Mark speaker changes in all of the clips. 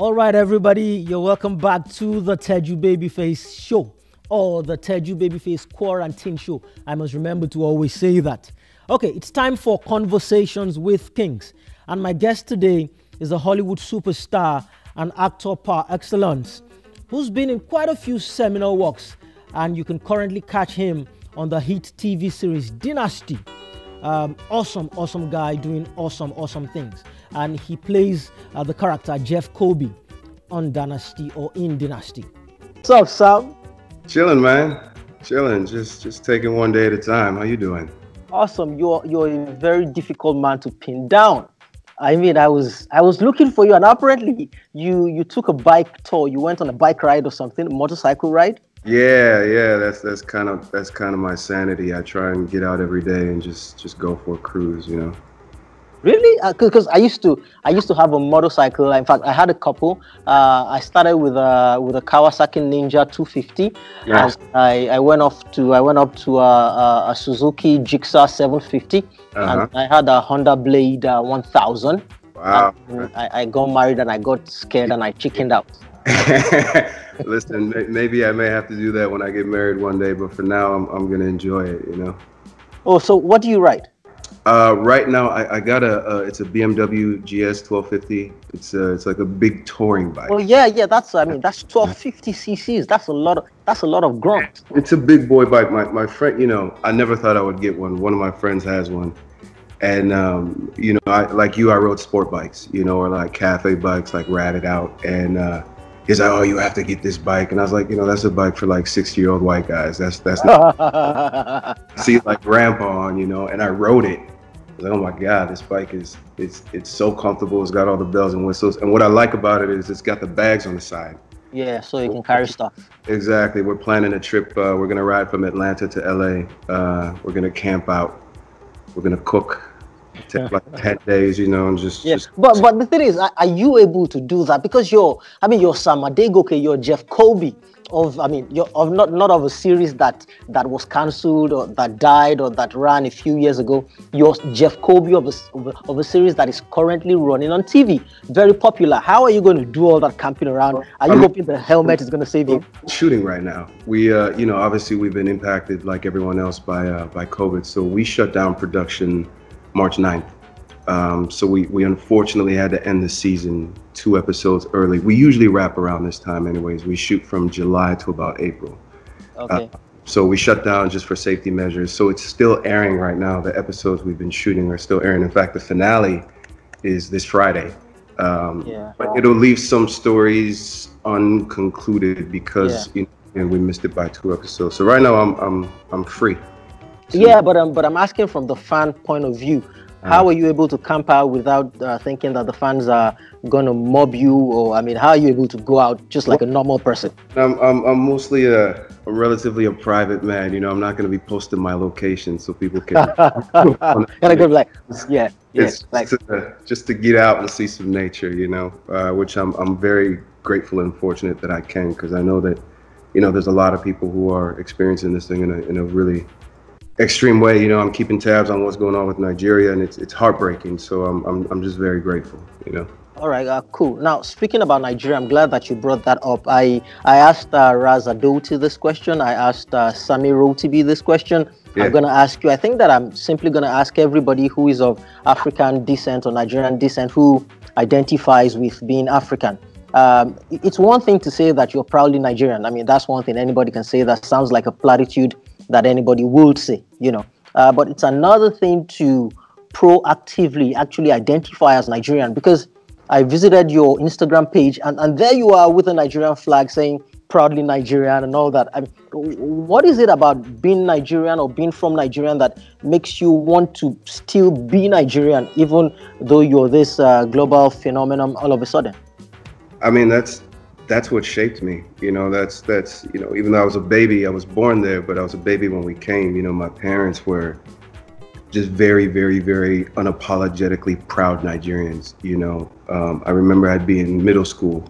Speaker 1: All right, everybody, you're welcome back to the Teju Babyface Show or the Teju Babyface Quarantine Show. I must remember to always say that. Okay, it's time for Conversations with Kings. And my guest today is a Hollywood superstar and actor par excellence who's been in quite a few seminal works. And you can currently catch him on the hit TV series Dynasty. Um, awesome, awesome guy doing awesome, awesome things. And he plays uh, the character Jeff Colby on Dynasty or in Dynasty. What's up, Sam?
Speaker 2: Chilling, man. Chilling. Just just taking one day at a time. How you doing?
Speaker 1: Awesome. You're you're a very difficult man to pin down. I mean, I was I was looking for you, and apparently you you took a bike tour. You went on a bike ride or something, a motorcycle ride.
Speaker 2: Yeah, yeah. That's that's kind of that's kind of my sanity. I try and get out every day and just just go for a cruise. You know.
Speaker 1: Really? Because uh, I used to, I used to have a motorcycle. In fact, I had a couple. Uh, I started with a with a Kawasaki Ninja 250. Yes. I, I went off to, I went up to a, a, a Suzuki Jigsaw 750, uh-huh. and I had a Honda Blade uh, 1000.
Speaker 2: Wow.
Speaker 1: I, I got married and I got scared and I chickened out.
Speaker 2: Listen, maybe I may have to do that when I get married one day, but for now, I'm, I'm gonna enjoy it. You know.
Speaker 1: Oh, so what do you ride?
Speaker 2: Uh, right now, I, I got a uh, it's a BMW GS 1250. It's a, it's like a big touring bike.
Speaker 1: Well, yeah, yeah, that's I mean that's 1250 cc's. That's a lot of that's a lot of grunt.
Speaker 2: It's a big boy bike. My my friend, you know, I never thought I would get one. One of my friends has one, and um, you know, I, like you, I rode sport bikes, you know, or like cafe bikes, like ratted out, and uh, he's like, "Oh, you have to get this bike," and I was like, "You know, that's a bike for like sixty-year-old white guys. That's that's not see like grandpa on, you know." And I rode it. I like, oh my god, this bike is it's it's so comfortable. It's got all the bells and whistles, and what I like about it is it's got the bags on the side.
Speaker 1: Yeah, so you can carry stuff.
Speaker 2: Exactly. We're planning a trip. Uh, we're gonna ride from Atlanta to LA. Uh, we're gonna camp out. We're gonna cook take like 10 days, you know, and just.
Speaker 1: Yeah,
Speaker 2: just,
Speaker 1: but but the thing is, are, you able to do that? Because you're, I mean, you're Sam Adegoke, you're Jeff Colby of, I mean, you're of not not of a series that that was cancelled or that died or that ran a few years ago. You're Jeff Colby of a, of a, of a series that is currently running on TV, very popular. How are you going to do all that camping around? Are you I'm, hoping the helmet is going to save you?
Speaker 2: Shooting right now. We, uh, you know, obviously we've been impacted like everyone else by uh, by COVID, so we shut down production March 9th. Um, so we, we unfortunately had to end the season two episodes early. We usually wrap around this time anyways. We shoot from July to about April.
Speaker 1: Okay. Uh,
Speaker 2: so we shut down just for safety measures. So it's still airing right now. The episodes we've been shooting are still airing. In fact, the finale is this Friday. Um, yeah. But it'll leave some stories unconcluded because yeah. you know, we missed it by two episodes. So right now I'm I'm I'm free.
Speaker 1: Yeah, but um, but I'm asking from the fan point of view. How are you able to camp out without uh, thinking that the fans are going to mob you? Or, I mean, how are you able to go out just like a normal person?
Speaker 2: I'm, I'm, I'm mostly a, a relatively a private man. You know, I'm not going to be posting my location so people can.
Speaker 1: Gotta go like, yeah, yeah. It's like,
Speaker 2: to, just to get out and see some nature, you know, uh, which I'm, I'm very grateful and fortunate that I can because I know that, you know, there's a lot of people who are experiencing this thing in a, in a really extreme way. You know, I'm keeping tabs on what's going on with Nigeria, and it's it's heartbreaking. So I'm I'm I'm just very grateful. You know.
Speaker 1: All right, uh, cool. Now, speaking about Nigeria, I'm glad that you brought that up. I I asked uh, Raz Adoti this question. I asked uh, Sammi Rotibi this question. Yeah. I'm going to ask you. I think that I'm simply going to ask everybody who is of African descent or Nigerian descent who identifies with being African. Um, it's one thing to say that you're proudly Nigerian. I mean, that's one thing anybody can say. That sounds like a platitude that anybody would say, you know. Uh, but it's another thing to proactively actually identify as Nigerian because I visited your Instagram page and, and there you are with a Nigerian flag saying proudly Nigerian and all that. I mean, what is it about being Nigerian or being from Nigerian that makes you want to still be Nigerian even though you're this uh, global phenomenon all of a sudden?
Speaker 2: I mean, that's that's what shaped me. You know, that's that's you know, even though I was a baby, I was born there, but I was a baby when we came. You know, my parents were just very, very, very unapologetically proud Nigerians. You know, um, I remember I'd be in middle school.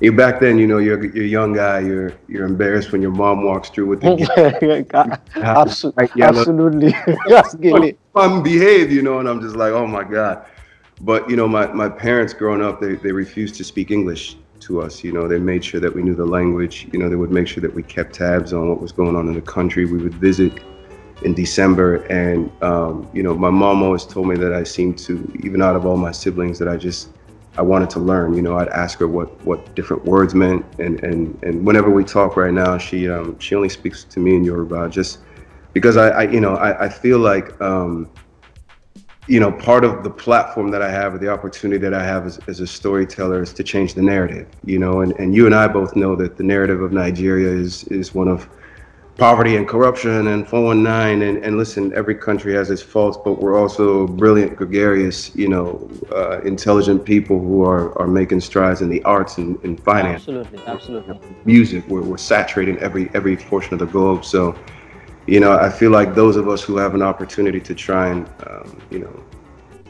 Speaker 2: You back then, you know, you're you're a young guy. You're you're embarrassed when your mom walks through with
Speaker 1: the absolutely, absolutely, absolutely.
Speaker 2: Unbehave, you know, and I'm just like, oh my god. But you know, my, my parents growing up, they, they refused to speak English to us. You know, they made sure that we knew the language. You know, they would make sure that we kept tabs on what was going on in the country. We would visit in December, and um, you know, my mom always told me that I seemed to, even out of all my siblings, that I just I wanted to learn. You know, I'd ask her what what different words meant, and and and whenever we talk right now, she um, she only speaks to me in Yoruba, just because I, I you know I, I feel like. Um, you know, part of the platform that I have or the opportunity that I have as, as a storyteller is to change the narrative, you know, and, and you and I both know that the narrative of Nigeria is, is one of poverty and corruption and 419 and, and listen, every country has its faults, but we're also brilliant, gregarious, you know, uh, intelligent people who are, are making strides in the arts and, and finance.
Speaker 1: Absolutely, absolutely.
Speaker 2: Music, we're, we're saturating every, every portion of the globe. So, you know, I feel like those of us who have an opportunity to try and, um, you know,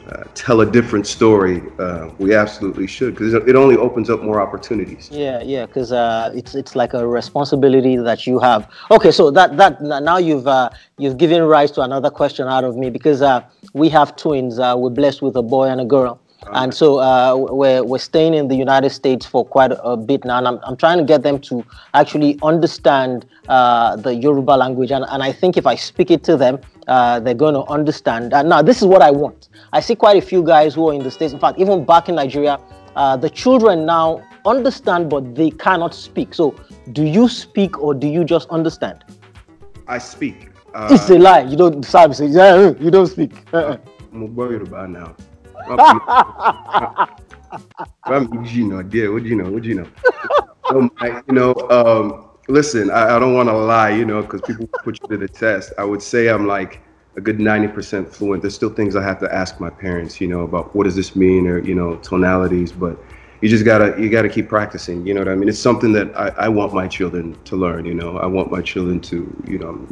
Speaker 2: uh, tell a different story, uh, we absolutely should because it only opens up more opportunities.
Speaker 1: Yeah, yeah, because uh, it's it's like a responsibility that you have. Okay, so that that now you've uh, you've given rise to another question out of me because uh, we have twins. we're blessed with a boy and a girl. And so uh, we're, we're staying in the United States for quite a bit now. And I'm, I'm trying to get them to actually understand uh, the Yoruba language. And, and I think if I speak it to them, uh, they're going to understand. And now, this is what I want. I see quite a few guys who are in the States. In fact, even back in Nigeria, uh, the children now understand, but they cannot speak. So, do you speak or do you just understand?
Speaker 2: I speak.
Speaker 1: Uh, it's a lie. You don't. Sam says, yeah, you don't speak.
Speaker 2: I'm worried about now. I'm know, yeah, what you know, what do you know. um, I, you know, um, listen, I, I don't want to lie, you know, because people put you to the test. I would say I'm like a good 90% fluent. There's still things I have to ask my parents, you know, about what does this mean or, you know, tonalities, but you just gotta, you gotta keep practicing. You know what I mean? It's something that I, I want my children to learn, you know, I want my children to, you know,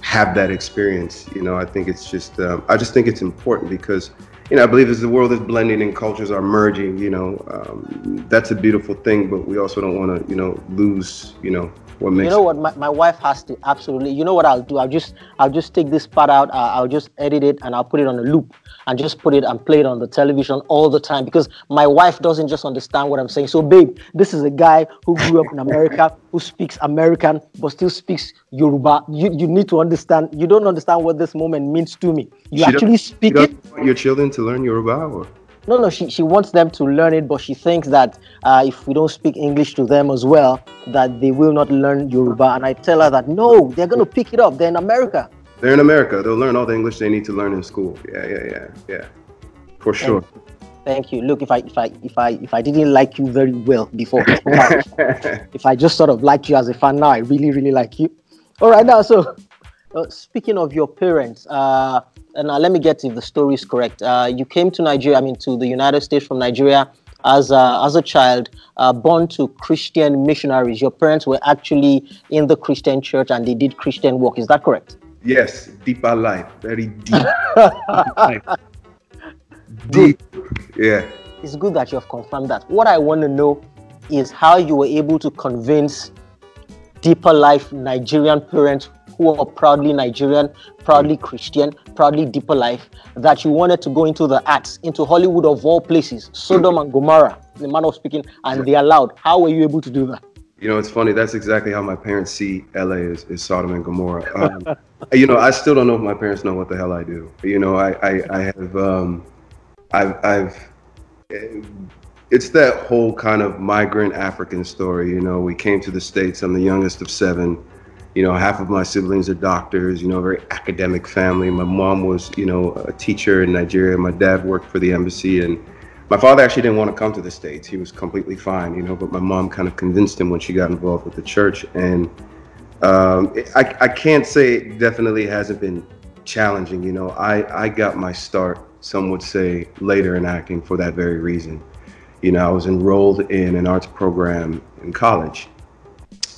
Speaker 2: have that experience. You know, I think it's just, um, I just think it's important because, you know, I believe as the world is blending and cultures are merging, you know, um, that's a beautiful thing, but we also don't want to, you know, lose, you know, what makes.
Speaker 1: You know what, my, my wife has to absolutely. You know what I'll do? I'll just I'll just take this part out. Uh, I'll just edit it and I'll put it on a loop and just put it and play it on the television all the time because my wife doesn't just understand what I'm saying. So, babe, this is a guy who grew up in America who speaks American but still speaks Yoruba. You you need to understand. You don't understand what this moment means to me. You she actually speak it.
Speaker 2: your children to learn Yoruba or?
Speaker 1: No, no, she, she wants them to learn it, but she thinks that uh, if we don't speak English to them as well, that they will not learn Yoruba. And I tell her that no, they're going to pick it up. They're in America.
Speaker 2: They're in America. They'll learn all the English they need to learn in school. Yeah, yeah, yeah, yeah, for sure.
Speaker 1: Thank you. Thank you. Look, if I if I if I if I didn't like you very well before, if I just sort of liked you as a fan now, I really really like you. All right, now so uh, speaking of your parents, uh, and uh, let me get if the story is correct. Uh, you came to Nigeria, I mean, to the United States from Nigeria as a, as a child, uh, born to Christian missionaries. Your parents were actually in the Christian church and they did Christian work. Is that correct?
Speaker 2: Yes, deeper life, very deep. deep, deep. Yeah.
Speaker 1: It's good that you have confirmed that. What I want to know is how you were able to convince deeper life Nigerian parents who are proudly Nigerian, proudly Christian, proudly deeper life, that you wanted to go into the arts, into Hollywood of all places, Sodom and Gomorrah, the manner of speaking, and they allowed. How were you able to do that?
Speaker 2: You know, it's funny. That's exactly how my parents see LA is, is Sodom and Gomorrah. Um, you know, I still don't know if my parents know what the hell I do. You know, I, I, I have, um, I've, I've, it's that whole kind of migrant African story. You know, we came to the States. I'm the youngest of seven you know, half of my siblings are doctors, you know, very academic family. My mom was, you know, a teacher in Nigeria. My dad worked for the embassy and my father actually didn't want to come to the States. He was completely fine, you know, but my mom kind of convinced him when she got involved with the church. And um, I, I can't say it definitely hasn't been challenging. You know, I, I got my start, some would say, later in acting for that very reason. You know, I was enrolled in an arts program in college.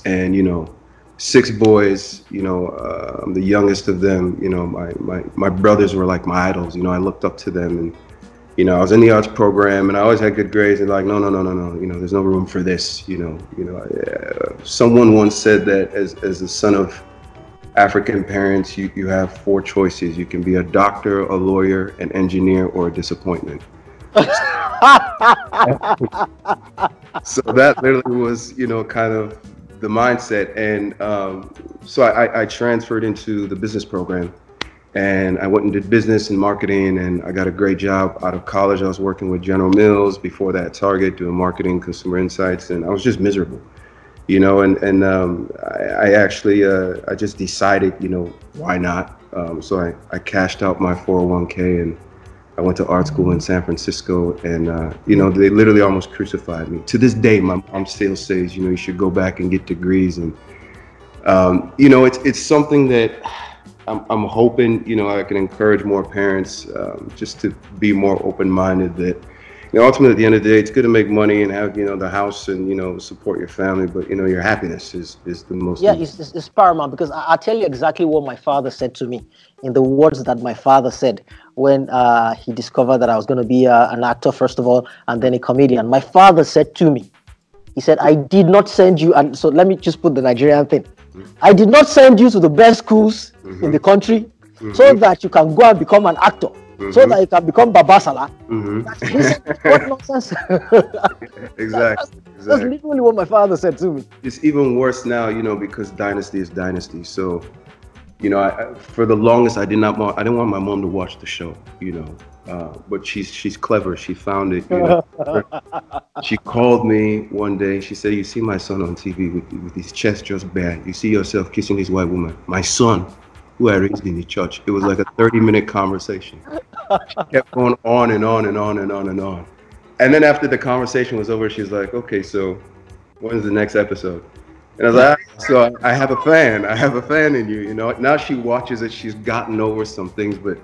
Speaker 2: And, you know, six boys. You know, uh, I'm the youngest of them. You know, my, my, my brothers were like my idols. You know, I looked up to them and, you know, I was in the arts program and I always had good grades and like, no, no, no, no, no, you know, there's no room for this. You know, you know, uh, someone once said that as, as a son of African parents, you, you have four choices. You can be a doctor, a lawyer, an engineer, or a disappointment. so that literally was, you know, kind of the mindset. And um, so I, I transferred into the business program and I went and did business and marketing and I got a great job out of college. I was working with General Mills before that Target doing marketing, consumer insights, and I was just miserable, you know, and, and um, I, I, actually, uh, I just decided, you know, why not? Um, so I, I cashed out my 401k and I went to art school in San Francisco and, uh, you know, they literally almost crucified me. To this day, my mom still says, you know, you should go back and get degrees. And, um, you know, it's, it's something that, I'm, I'm hoping, you know, I can encourage more parents um, just to be more open-minded that, you know, ultimately at the end of the day, it's good to make money and have, you know, the house and, you know, support your family, but, you know, your happiness is, is the most.
Speaker 1: Yeah, it's, it's, it's, paramount because I, will tell you exactly what my father said to me in the words that my father said when uh, he discovered that I was going to be uh, an actor, first of all, and then a comedian. My father said to me, he said, I did not send you, and so let me just put the Nigerian thing. I did not send you to the best schools mm-hmm. in the country mm-hmm. so that you can go and become an actor. Mm-hmm. So that you can become Babasala. Mm-hmm. what nonsense.
Speaker 2: exactly. That's,
Speaker 1: that's literally what my father said to me.
Speaker 2: It's even worse now, you know, because dynasty is dynasty. So, you know, I, for the longest, I did not want, I didn't want my mom to watch the show, you know. Uh, but she's she's clever. She found it. You know? she called me one day. She said, "You see my son on TV with, with his chest just bare. You see yourself kissing this white woman. My son, who I raised in the church. It was like a 30 minute conversation. She kept going on and on and on and on and on. And then after the conversation was over, she's like, "Okay, so when's the next episode?" And I was like, ah, "So I have a fan. I have a fan in you. You know." Now she watches it. She's gotten over some things, but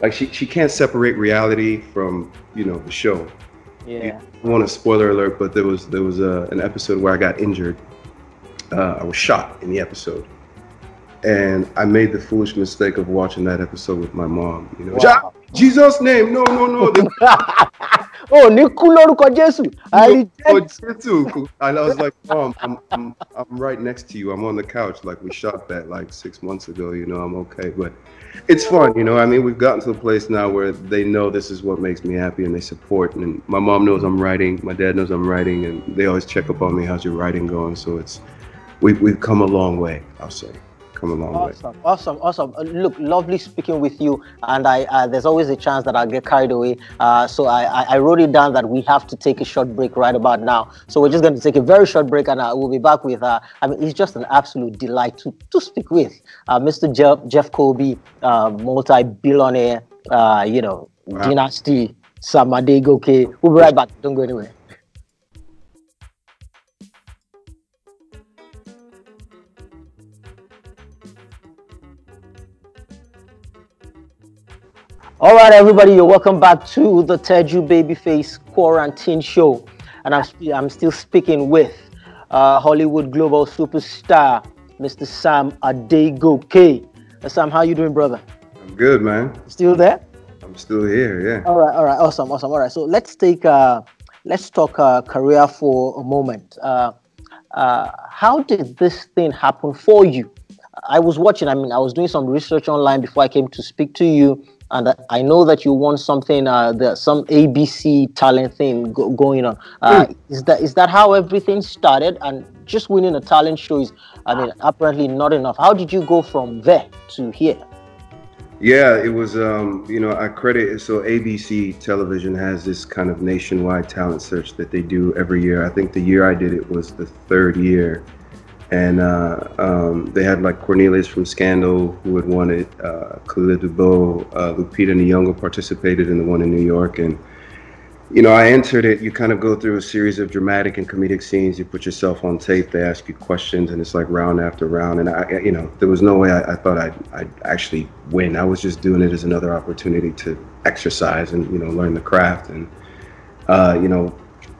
Speaker 2: like she, she can't separate reality from you know the show.
Speaker 1: Yeah.
Speaker 2: I want a spoiler alert, but there was there was a, an episode where I got injured. Uh, I was shot in the episode, and I made the foolish mistake of watching that episode with my mom. You know, wow. Jesus name, no, no, no.
Speaker 1: oh, lórúkọ Jésù. I
Speaker 2: And I was like, Mom, I'm, I'm, I'm right next to you. I'm on the couch. Like we shot that like six months ago. You know, I'm okay, but it's fun, you know. I mean, we've gotten to a place now where they know this is what makes me happy, and they support. And my mom knows I'm writing, my dad knows I'm writing, and they always check up on me. How's your writing going? So it's we've we've come a long way, I'll say come a long
Speaker 1: awesome, way. Awesome, awesome, uh, Look, lovely speaking with you. And I, uh, there's always a chance that I'll get carried away. Uh, so I, I, I, wrote it down that we have to take a short break right about now. So we're just going to take a very short break, and uh, we'll be back with. Uh, I mean, it's just an absolute delight to to speak with uh, Mr. Jeff Jeff Colby, multi-billionaire, you know, wow. dynasty, Sam Adegoke. We'll be right back. Don't go anywhere. All right, everybody, you're welcome back to the Teju Babyface Quarantine Show, and I'm I'm still speaking with uh, Hollywood global superstar, Mr. Sam Adegoke. Uh, Sam, how you doing, brother?
Speaker 2: I'm good, man.
Speaker 1: Still there?
Speaker 2: I'm still here. Yeah.
Speaker 1: All right, all right, awesome, awesome. All right, so let's take uh, let's talk uh, career for a moment. Uh, uh, how did this thing happen for you? I was watching. I mean, I was doing some research online before I came to speak to you and I know that you want something, uh, the, some ABC talent thing go, going on. Uh, mm. Is that is that how everything started? And just winning a talent show is, I mean, apparently not enough. How did you go from there to here?
Speaker 2: Yeah, it was. Um, you know, I credit so ABC Television has this kind of nationwide talent search that they do every year. I think the year I did it was the third year and uh, um, they had like Cornelius from Scandal who had won it, uh, Khalil Dubeau, uh, Lupita Nyong'o participated in the one in New York, and you know I entered it. You kind of go through a series of dramatic and comedic scenes. You put yourself on tape. They ask you questions, and it's like round after round. And I, you know, there was no way I, I thought I'd, I'd actually win. I was just doing it as another opportunity to exercise and you know learn the craft and uh, you know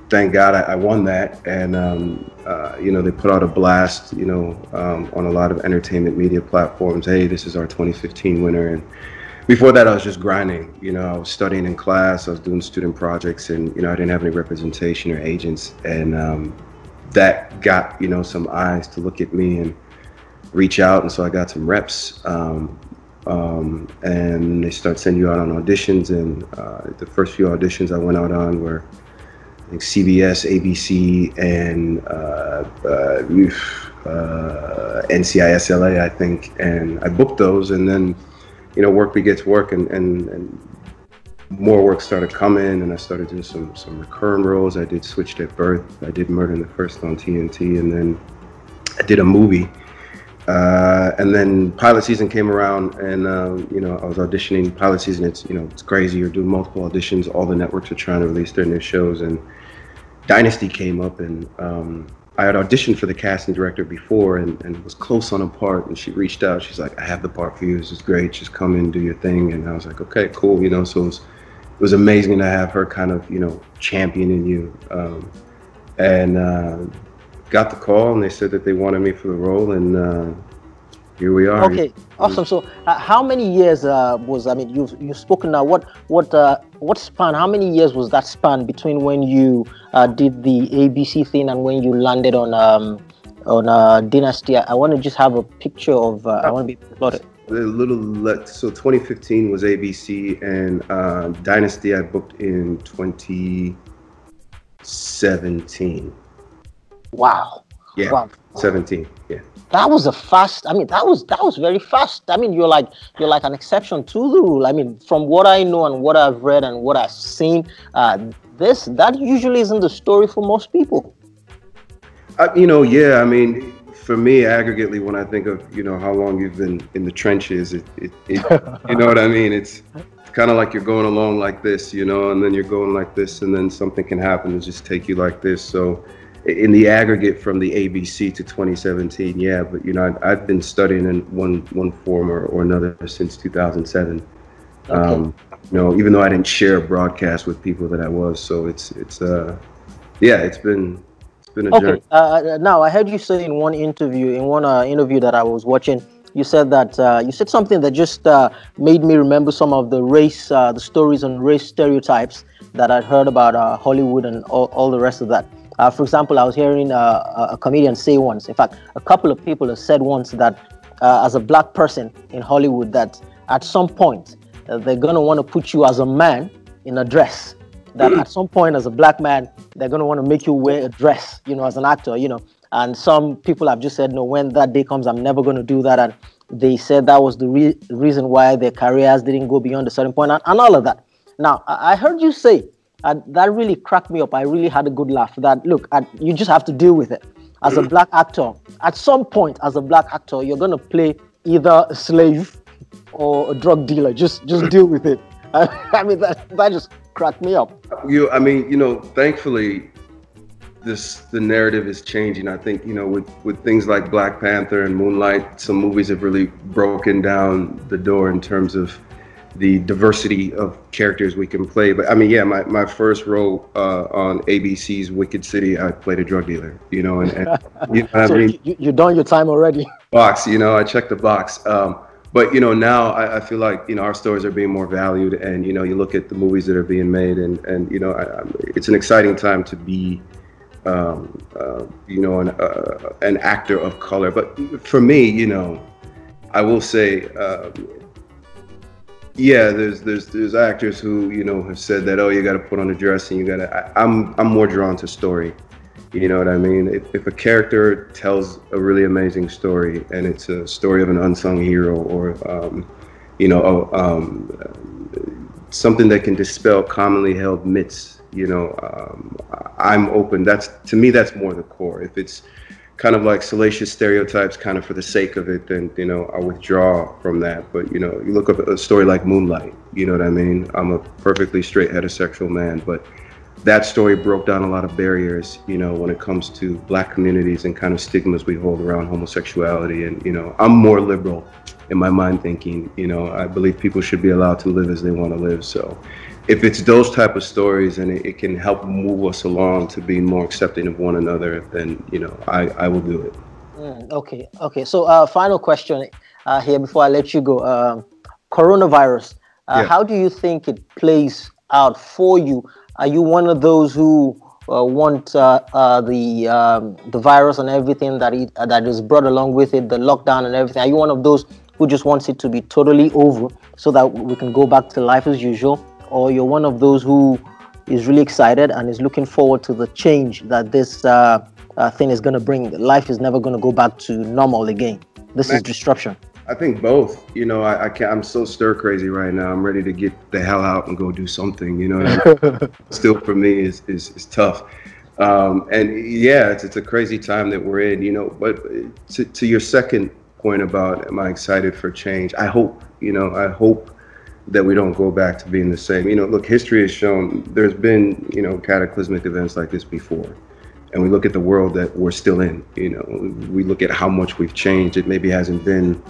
Speaker 2: thank God I, I won that. And, um, uh, you know, they put out a blast, you know, um, on a lot of entertainment media platforms. Hey, this is our 2015 winner. And before that, I was just grinding. You know, I was studying in class, I was doing student projects, and, you know, I didn't have any representation or agents. And um, that got, you know, some eyes to look at me and reach out. And so I got some reps. Um, um, and they start sending you out on auditions. And uh, the first few auditions I went out on were I think CBS, ABC, and uh, uh, uh I think. And I booked those, and then, you know, work begets work, and, and, and more work started coming, and I started doing some some recurring roles. I did Switched at Birth. I did Murder in the First on TNT, and then I did a movie. Uh, and then pilot season came around, and uh, you know I was auditioning. Pilot season, it's you know it's crazy. You're doing multiple auditions. All the networks are trying to release their new shows, and Dynasty came up, and um, I had auditioned for the casting director before, and, and was close on a part. And she reached out. She's like, "I have the part for you. This is great. Just come in, do your thing." And I was like, "Okay, cool." You know, so it was, it was amazing to have her kind of you know championing you. Um, and uh, got the call, and they said that they wanted me for the role, and uh, here we are.
Speaker 1: Okay, awesome. So, uh, how many years uh, was I mean you've you've spoken now? What what uh, what span? How many years was that span between when you uh, did the ABC thing and when you landed on um, on uh, Dynasty? I want to just have a picture of. Uh, I want to be plotted.
Speaker 2: A little let so 2015 was ABC and uh, Dynasty I booked in 2017.
Speaker 1: Wow.
Speaker 2: Yeah. Wow. 17. Yeah
Speaker 1: that was a fast i mean that was that was very fast i mean you're like you're like an exception to the rule i mean from what i know and what i've read and what i've seen uh, this that usually isn't the story for most people
Speaker 2: uh, you know yeah i mean for me aggregately when i think of you know how long you've been in the trenches it, it, it you know what i mean it's kind of like you're going along like this you know and then you're going like this and then something can happen and just take you like this so in the aggregate from the ABC to 2017, yeah, but you know, I, have been studying in one one form or, or another since 2007. Okay. Um, you know, even though I didn't share broadcast with people that I was, so it's it's uh, yeah, it's been it's been a okay. journey.
Speaker 1: Uh, uh, now I heard you say in one interview, in one uh, interview that I was watching, you said that uh, you said something that just uh, made me remember some of the race, uh, the stories and race stereotypes that I'd heard about uh, Hollywood and all, all the rest of that. Uh, for example, I was hearing uh, a comedian say once, in fact, a couple of people have said once that uh, as a black person in Hollywood, that at some point uh, they're going to want to put you as a man in a dress. That at some point, as a black man, they're going to want to make you wear a dress, you know, as an actor, you know. And some people have just said, no, when that day comes, I'm never going to do that. And they said that was the re- reason why their careers didn't go beyond a certain point and, and all of that. Now, I heard you say and that really cracked me up. I really had a good laugh. That look, I, you just have to deal with it. As a mm. black actor, at some point, as a black actor, you're gonna play either a slave or a drug dealer. Just just mm. deal with it. I mean, that that just cracked me up.
Speaker 2: You, I mean, you know, thankfully, this the narrative is changing. I think you know, with with things like Black Panther and Moonlight, some movies have really broken down the door in terms of the diversity of characters we can play. But I mean, yeah, my, my first role uh, on ABC's Wicked City, I played a drug dealer, you know, and, and you know
Speaker 1: so I mean? You, you done your time already.
Speaker 2: Box, you know, I checked the box. Um, but you know, now I, I, feel like you know our stories are being more valued, and you know, you look at the movies that are being made, and and you know, I, it's an exciting time to be. Um, uh, you know, an, uh, an actor of color. But for me, you know, I will say, uh, yeah, there's there's there's actors who you know have said that oh you got to put on a dress and you got to. I'm I'm more drawn to story. You know what I mean? If, if a character tells a really amazing story and it's a story of an unsung hero or um, you know um, something that can dispel commonly held myths, you know, um, I'm open. That's to me that's more the core. If it's kind of like salacious stereotypes kind of for the sake of it, then, you know, I withdraw from that. But, you know, you look up a story like Moonlight, you know what I mean? I'm a perfectly straight heterosexual man, but that story broke down a lot of barriers, you know, when it comes to black communities and kind of stigmas we hold around homosexuality. And, you know, I'm more liberal in my mind thinking, you know, I believe people should be allowed to live as they want to live. So if it's those type of stories and it, it, can help move us along to be more accepting of one another, then you know I, I will do it.
Speaker 1: Mm, okay, okay. So uh, final question uh, here before I let you go. Uh, coronavirus. Uh, yeah. How do you think it plays out for you? Are you one of those who uh, want uh, the um, the virus and everything that it, that is brought along with it, the lockdown and everything? Are you one of those who just wants it to be totally over so that we can go back to life as usual? Or you're one of those who is really excited and is looking forward to the change that this uh, uh, thing is going to bring. Life is never going to go back to normal again. This Man, is disruption.
Speaker 2: I think both. You know, I, I can't. I'm so stir crazy right now. I'm ready to get the hell out and go do something. You know, still for me is is, is tough. Um, and yeah, it's, it's a crazy time that we're in. You know, but to to your second point about am I excited for change? I hope. You know, I hope that we don't go back to being the same. You know, look, history has shown there's been you know cataclysmic events like this before and we look at the world that we're still in you know we look at how much we've changed it maybe hasn't been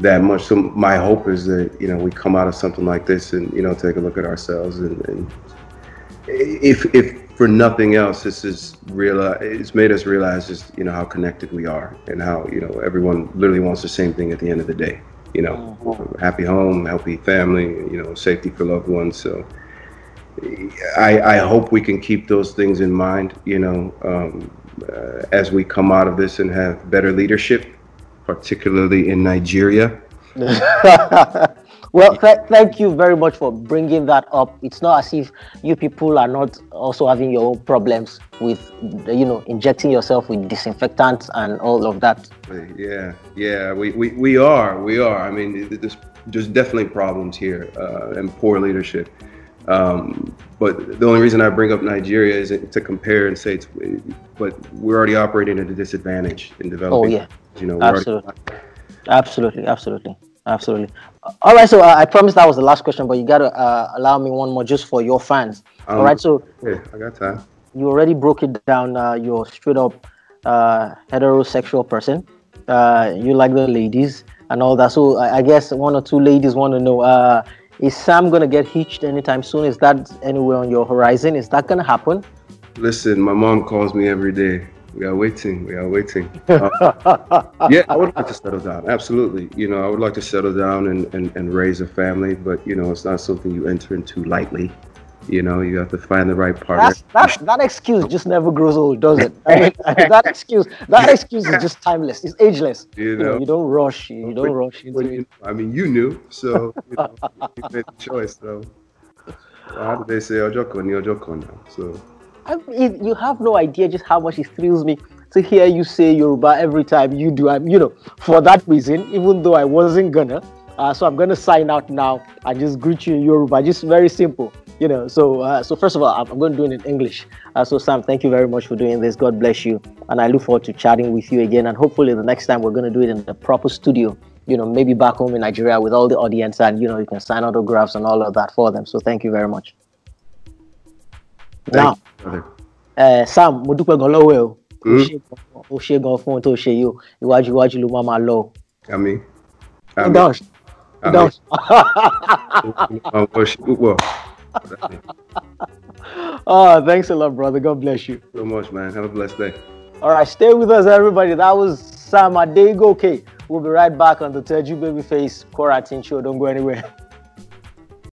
Speaker 2: that much. So my hope is that you know we come out of something like this and you know take a look at ourselves and, and if if for nothing else, this is real. It's made us realize just you know how connected we are and how you know everyone literally wants the same thing at the end of the day. You know, mm-hmm. happy home, healthy family, you know, safety for loved ones. So. I, I hope we can keep those things in mind, you know, um, uh, as we come out of this and have better leadership particularly in Nigeria.
Speaker 1: well, th- thank you very much for bringing that up. It's not as if you people are not also having your own problems with, you know, injecting yourself with disinfectants and all of that.
Speaker 2: Yeah, yeah, we, we, we are, we are. I mean, there's, there's definitely problems here uh, and poor leadership. Um, but the only reason I bring up Nigeria is to compare and say it's, but we're already operating at a disadvantage in developing.
Speaker 1: Oh yeah, you know, absolutely, absolutely, absolutely, absolutely. All right, so uh, I promised that was the last question, but you got to uh, allow me one more just for your fans. Um, All right, so
Speaker 2: yeah, I got time.
Speaker 1: You already broke it down. Uh, you're straight up uh, heterosexual person. Uh, you like the ladies and all that. So I, I guess one or two ladies want to know: uh, Is Sam gonna get hitched anytime soon? Is that anywhere on your horizon? Is that gonna happen?
Speaker 2: Listen, my mom calls me every day we are waiting. We are waiting. Uh, yeah, I would like to settle down. Absolutely. You know, I would like to settle down and, and, and raise a family, but you know, it's not something you enter into lightly. You know, you have to find the right partner.
Speaker 1: That's, that, that excuse just never grows old, does it? I mean, that excuse, that excuse is just timeless. It's ageless. You know, you, know, you don't rush. You, don't rush into it.
Speaker 2: I mean, you knew, so you, know, you made the choice. So, how do they say "Ojoko ni Ojoko" now? So.
Speaker 1: I you have no idea just how much it thrills me to hear you say Yoruba every time you do. I'm, you know, for that reason, even though I wasn't gonna, uh, so I'm gonna sign out now and just greet you in Yoruba. Just very simple, you know. So, uh, so first of all, I'm, going to do it in English. Uh, so, Sam, thank you very much for doing this. God bless you, and I look forward to chatting with you again. And hopefully, the next time we're going to do it in the proper studio. You know, maybe back home in Nigeria with all the audience, and you know, you can sign autographs and all of that for them. So, thank you very much. Now, uh, Sam, mo dúpẹ́ gan lọ́wọ́ ẹ o. O hmm? ṣe gan fún ohun tó ṣe yìí o. Iwájú iwájú ló máa máa lọ o.
Speaker 2: Àmín.
Speaker 1: Àmín. Ìdáhùn.
Speaker 2: Àwọn ṣe púpọ̀.
Speaker 1: Oh, thanks a lot, brother. God bless you.
Speaker 2: So much, man. Have a blessed day.
Speaker 1: All right, stay with us, everybody. That was Sam Adegoke. We'll be right back on the Teju Babyface Quarantine Show. Don't go anywhere.